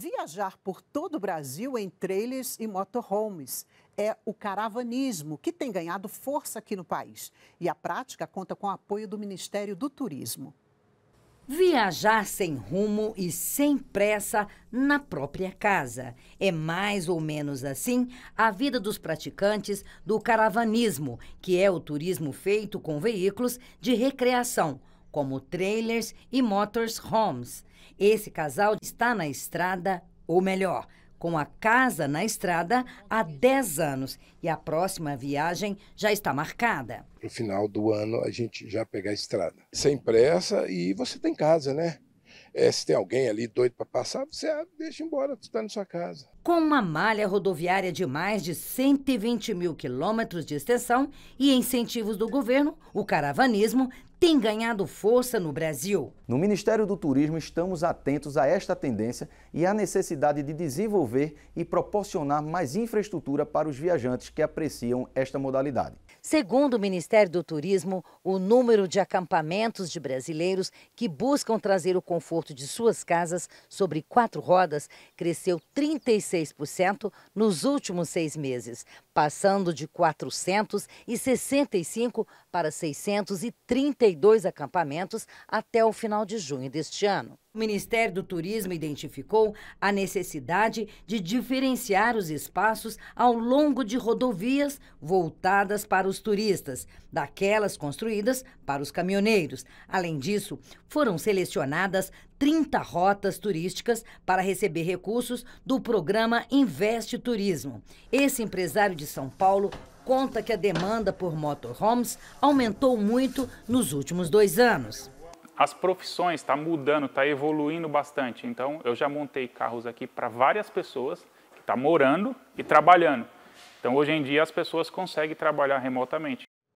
Viajar por todo o Brasil em trailers e motorhomes é o caravanismo que tem ganhado força aqui no país. E a prática conta com o apoio do Ministério do Turismo. Viajar sem rumo e sem pressa na própria casa. É mais ou menos assim a vida dos praticantes do caravanismo, que é o turismo feito com veículos de recreação, como trailers e motorhomes. Esse casal está na estrada, ou melhor, com a casa na estrada há 10 anos e a próxima viagem já está marcada. No final do ano a gente já pegar a estrada. Sem pressa e você tem casa, né? É, se tem alguém ali doido para passar, você deixa embora, você está na sua casa. Com uma malha rodoviária de mais de 120 mil quilômetros de extensão e incentivos do governo, o caravanismo tem ganhado força no Brasil. No Ministério do Turismo, estamos atentos a esta tendência e à necessidade de desenvolver e proporcionar mais infraestrutura para os viajantes que apreciam esta modalidade. Segundo o Ministério do Turismo, o número de acampamentos de brasileiros que buscam trazer o conforto de suas casas sobre quatro rodas cresceu 36% nos últimos seis meses, passando de 465 para 632 acampamentos até o final de junho deste ano. O Ministério do Turismo identificou a necessidade de diferenciar os espaços ao longo de rodovias voltadas para os turistas, daquelas construídas para os caminhoneiros. Além disso, foram selecionadas 30 rotas turísticas para receber recursos do programa Investe Turismo. Esse empresário de São Paulo conta que a demanda por motorhomes aumentou muito nos últimos dois anos as profissões estão tá mudando, está evoluindo bastante. Então, eu já montei carros aqui para várias pessoas que estão tá morando e trabalhando. Então, hoje em dia, as pessoas conseguem trabalhar remotamente.